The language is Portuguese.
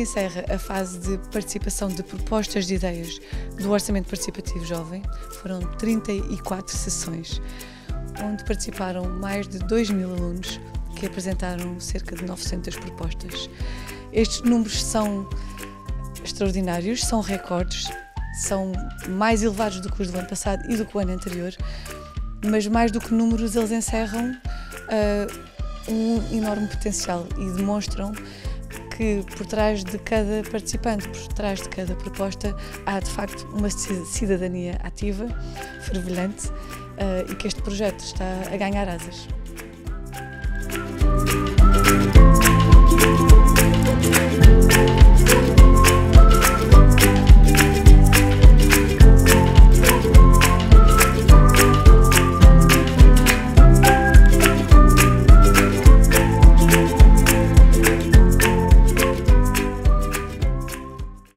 encerra a fase de participação de propostas de ideias do Orçamento Participativo Jovem. Foram 34 sessões, onde participaram mais de 2 mil alunos que apresentaram cerca de 900 propostas. Estes números são extraordinários, são recordes, são mais elevados do que os do ano passado e do que o ano anterior, mas mais do que números, eles encerram uh, um enorme potencial e demonstram que por trás de cada participante, por trás de cada proposta, há de facto uma cidadania ativa, fervilhante uh, e que este projeto está a ganhar asas.